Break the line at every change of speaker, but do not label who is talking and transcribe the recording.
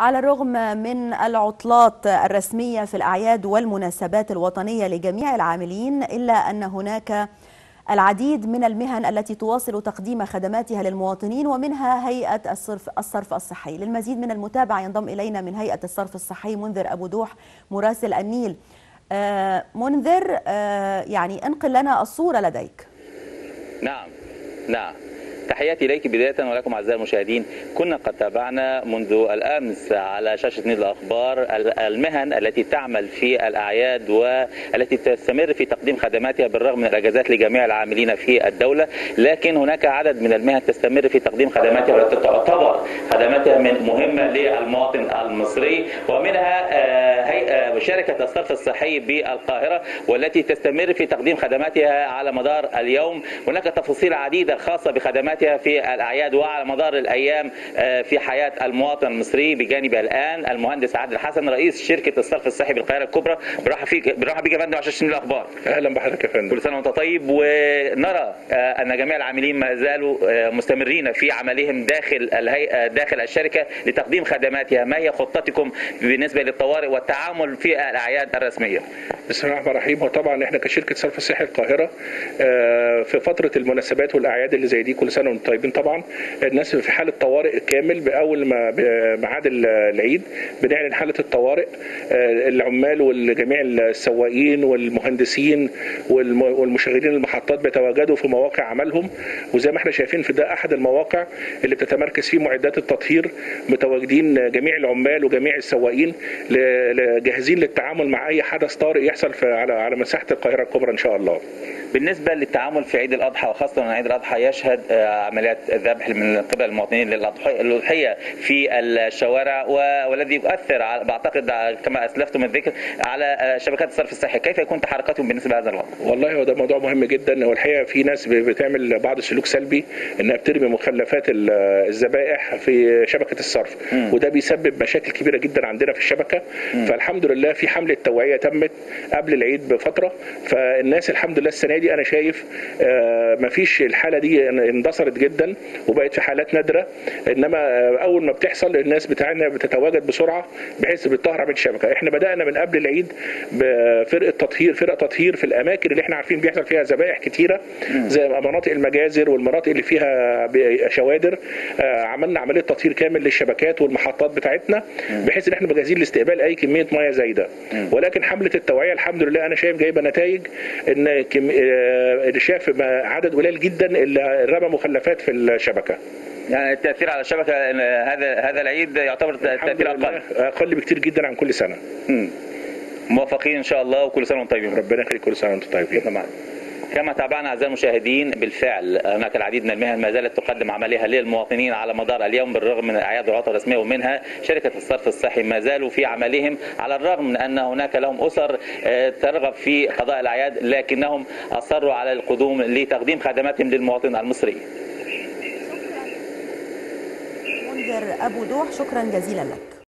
على الرغم من العطلات الرسمية في الأعياد والمناسبات الوطنية لجميع العاملين إلا أن هناك العديد من المهن التي تواصل تقديم خدماتها للمواطنين ومنها هيئة الصرف الصرف الصحي. للمزيد من المتابعة ينضم إلينا من هيئة الصرف الصحي منذر أبو دوح مراسل النيل. آه منذر آه يعني انقل لنا الصورة لديك.
نعم نعم. تحياتي إليك بداية ولكم أعزائي المشاهدين. كنا قد تابعنا منذ الأمس على شاشة نيل الأخبار المهن التي تعمل في الأعياد والتي تستمر في تقديم خدماتها بالرغم من الأجازات لجميع العاملين في الدولة. لكن هناك عدد من المهن تستمر في تقديم خدماتها والتي تعتبر خدماتها من مهمه للمواطن المصري ومنها هيئه شركه الصرف الصحي بالقاهرة والتي تستمر في تقديم خدماتها على مدار اليوم. هناك تفاصيل عديدة خاصة بخدمات في الأعياد وعلى مدار الأيام في حياة المواطن المصري. بجانب الآن المهندس عادل حسن رئيس شركة الصرف الصحي بالقاهرة الكبرى. برحب فيك برحب بيك يا فندم عشان تشمل الأخبار؟
أهلا بحضرتك يا فندم.
كل سنة وأنت طيب. ونرى أن جميع العاملين ما زالوا مستمرين في عملهم داخل الهيئه داخل الشركة لتقديم خدماتها. ما هي خطتكم بالنسبة للطوارئ والتعامل في الأعياد الرسمية.
بسم الله الرحمن الرحيم وطبعا إحنا كشركة صرف الصحي القاهرة في فترة المناسبات والأعياد اللي زي دي كل سنة وأنتم طيبين طبعا الناس في حالة طوارئ كامل بأول ما ميعاد العيد بنعلن حالة الطوارئ. العمال والجميع السواقين والمهندسين والمشغلين المحطات بيتواجدوا في مواقع عملهم. وزي ما إحنا شايفين في ده أحد المواقع اللي بتتمركز فيه معدات التطهير متواجدين جميع العمال وجميع السواقين جاهزين للتعامل مع أي حدث طارئ يحصل. في على على مساحة القاهرة الكبرى إن شاء الله.
بالنسبة للتعامل في عيد الأضحى وخاصه ان عيد الأضحى يشهد عمليات الذبح من قبل المواطنين للاضحيه في الشوارع والذي يؤثر على بعتقد كما اسلفتم الذكر على شبكات الصرف الصحي، كيف يكون تحركاتهم بالنسبة لهذا الوضع؟
والله هو ده موضوع مهم جدا والحقيقة في ناس بتعمل بعض السلوك سلبي إنها بترمي مخلفات الذبائح في شبكة الصرف م. وده بيسبب مشاكل كبيرة جدا عندنا في الشبكة م. فالحمد لله في حملة توعية تمت قبل العيد بفترة. فالناس الحمد لله السنة دي أنا شايف ما فيش الحالة دي اندثرت جدا وبقت في حالات نادرة. إنما أول ما بتحصل الناس بتاعنا بتتواجد بسرعة بحيث بتطهر من الشبكة. إحنا بدأنا من قبل العيد بفرقة تطهير فرقة تطهير في الأماكن اللي إحنا عارفين بيحصل فيها ذبائح كتيرة زي مناطق المجازر والمناطق اللي فيها شوادر. عملنا عملية تطهير كامل للشبكات والمحطات بتاعتنا بحيث إن إحنا جاهزين لاستقبال أي كمية ميه زايدة. ولكن حملة التوعية الحمد لله أنا شايف جايبة نتائج إن كم... شاف عدد قليل جدا اللي رمى مخلفات في الشبكة.
يعني التأثير على الشبكة هذا هذا العيد يعتبر تأثير أقل.
أقل بكتير جدا عن كل
سنة. موفقين إن شاء الله وكل سنة وأنتم طيبين.
ربنا يخليك كل سنة وأنتم طيبين.
كما تابعنا أعزائي المشاهدين بالفعل هناك العديد من المهن ما زالت تقدم عملها للمواطنين على مدار اليوم بالرغم من الاعياد والعطل الرسمية ومنها شركة الصرف الصحي ما زالوا في عملهم على الرغم من أن هناك لهم أسر ترغب في قضاء الأعياد لكنهم أصروا على القدوم لتقديم خدماتهم للمواطن المصري.
منذر أبو دوح شكرا جزيلا لك.